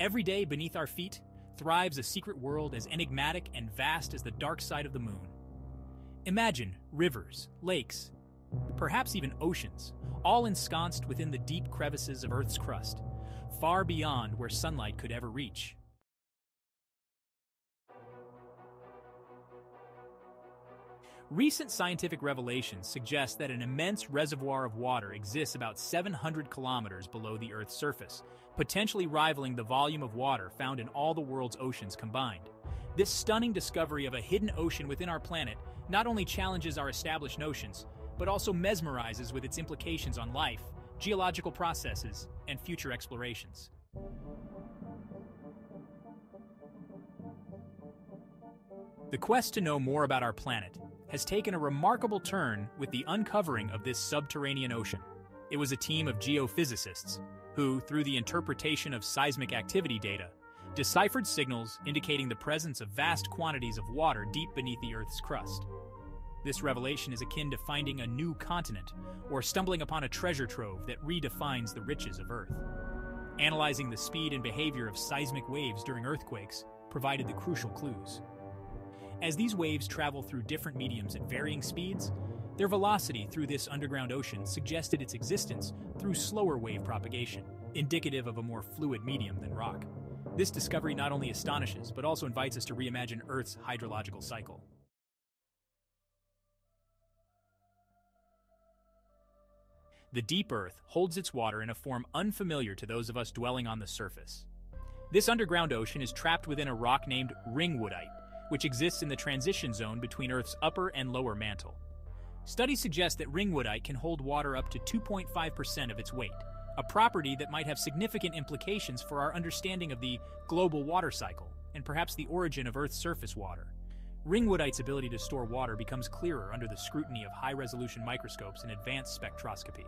Every day beneath our feet thrives a secret world as enigmatic and vast as the dark side of the moon. Imagine rivers, lakes, perhaps even oceans, all ensconced within the deep crevices of Earth's crust, far beyond where sunlight could ever reach. Recent scientific revelations suggest that an immense reservoir of water exists about 700 kilometers below the Earth's surface, potentially rivaling the volume of water found in all the world's oceans combined. This stunning discovery of a hidden ocean within our planet not only challenges our established notions, but also mesmerizes with its implications on life, geological processes, and future explorations. The quest to know more about our planet has taken a remarkable turn with the uncovering of this subterranean ocean. It was a team of geophysicists who, through the interpretation of seismic activity data, deciphered signals indicating the presence of vast quantities of water deep beneath the Earth's crust. This revelation is akin to finding a new continent or stumbling upon a treasure trove that redefines the riches of Earth. Analyzing the speed and behavior of seismic waves during earthquakes provided the crucial clues. As these waves travel through different mediums at varying speeds, their velocity through this underground ocean suggested its existence through slower wave propagation, indicative of a more fluid medium than rock. This discovery not only astonishes, but also invites us to reimagine Earth's hydrological cycle. The deep Earth holds its water in a form unfamiliar to those of us dwelling on the surface. This underground ocean is trapped within a rock named ringwoodite, which exists in the transition zone between Earth's upper and lower mantle. Studies suggest that ringwoodite can hold water up to 2.5% of its weight, a property that might have significant implications for our understanding of the global water cycle and perhaps the origin of Earth's surface water. Ringwoodite's ability to store water becomes clearer under the scrutiny of high-resolution microscopes and advanced spectroscopy.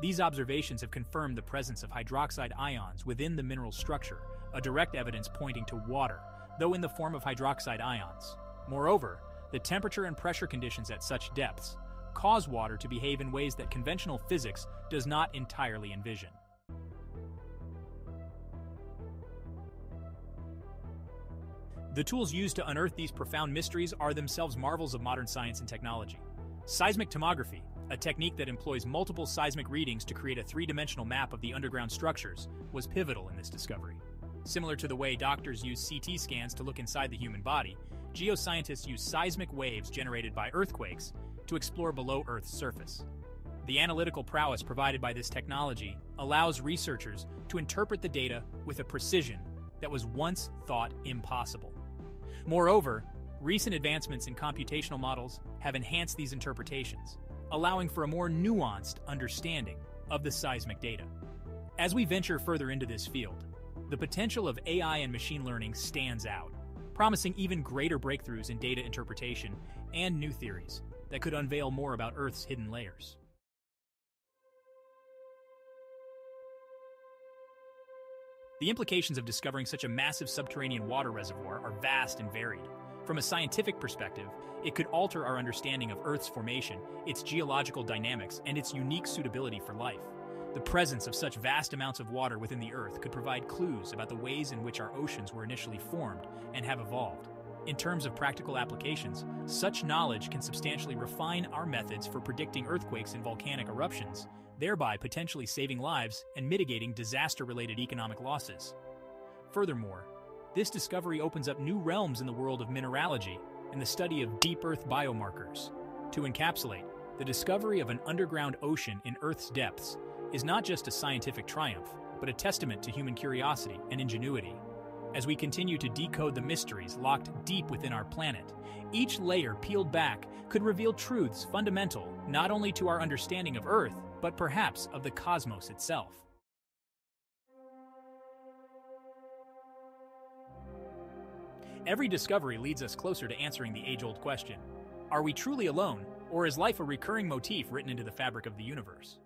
These observations have confirmed the presence of hydroxide ions within the mineral structure, a direct evidence pointing to water, though in the form of hydroxide ions. Moreover, the temperature and pressure conditions at such depths cause water to behave in ways that conventional physics does not entirely envision. The tools used to unearth these profound mysteries are themselves marvels of modern science and technology. Seismic tomography, a technique that employs multiple seismic readings to create a three-dimensional map of the underground structures, was pivotal in this discovery. Similar to the way doctors use CT scans to look inside the human body, geoscientists use seismic waves generated by earthquakes to explore below Earth's surface. The analytical prowess provided by this technology allows researchers to interpret the data with a precision that was once thought impossible. Moreover, recent advancements in computational models have enhanced these interpretations, allowing for a more nuanced understanding of the seismic data. As we venture further into this field, the potential of AI and machine learning stands out, promising even greater breakthroughs in data interpretation and new theories that could unveil more about Earth's hidden layers. The implications of discovering such a massive subterranean water reservoir are vast and varied. From a scientific perspective, it could alter our understanding of Earth's formation, its geological dynamics, and its unique suitability for life. The presence of such vast amounts of water within the Earth could provide clues about the ways in which our oceans were initially formed and have evolved. In terms of practical applications, such knowledge can substantially refine our methods for predicting earthquakes and volcanic eruptions, thereby potentially saving lives and mitigating disaster-related economic losses. Furthermore, this discovery opens up new realms in the world of mineralogy and the study of deep Earth biomarkers. To encapsulate, the discovery of an underground ocean in Earth's depths is not just a scientific triumph, but a testament to human curiosity and ingenuity. As we continue to decode the mysteries locked deep within our planet, each layer peeled back could reveal truths fundamental not only to our understanding of Earth, but perhaps of the cosmos itself. Every discovery leads us closer to answering the age-old question, are we truly alone, or is life a recurring motif written into the fabric of the universe?